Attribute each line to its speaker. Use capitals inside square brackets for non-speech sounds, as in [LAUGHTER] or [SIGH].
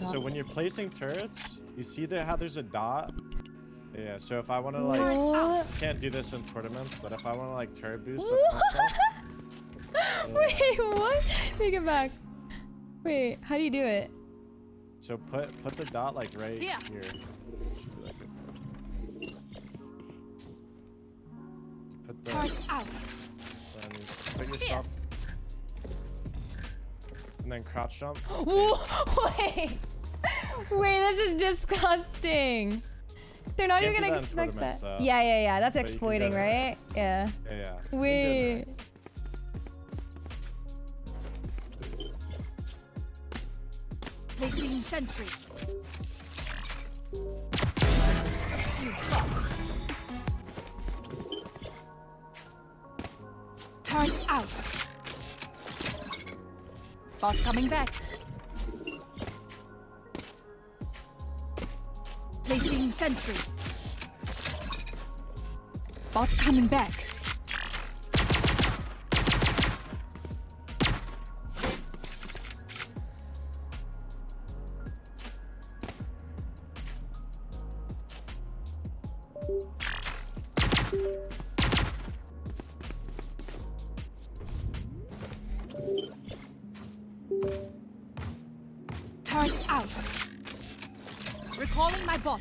Speaker 1: So when you're placing turrets, you see there how there's a dot? Yeah, so if I want to like,
Speaker 2: What?
Speaker 1: can't do this in tournaments, but if I want to like turret boost myself, [LAUGHS]
Speaker 2: Wait, what? Take it back. Wait, how do you do it?
Speaker 1: so put put the dot like right
Speaker 3: Yeah.
Speaker 1: here. Put the,
Speaker 3: Target out.
Speaker 1: And then crouch jump. [GASPS]
Speaker 2: Wait. Wait, this is disgusting. They're not even gonna expect that.
Speaker 1: tournaments, uh,
Speaker 2: yeah, yeah, yeah. That's
Speaker 1: but
Speaker 2: exploiting, right? Yeah.
Speaker 1: Yeah, yeah. you can do it
Speaker 2: Wait.
Speaker 1: right.
Speaker 3: Placing sentry. Target out. Bot coming back. Placing sentry. Bot coming back. Target out. Recalling my bot.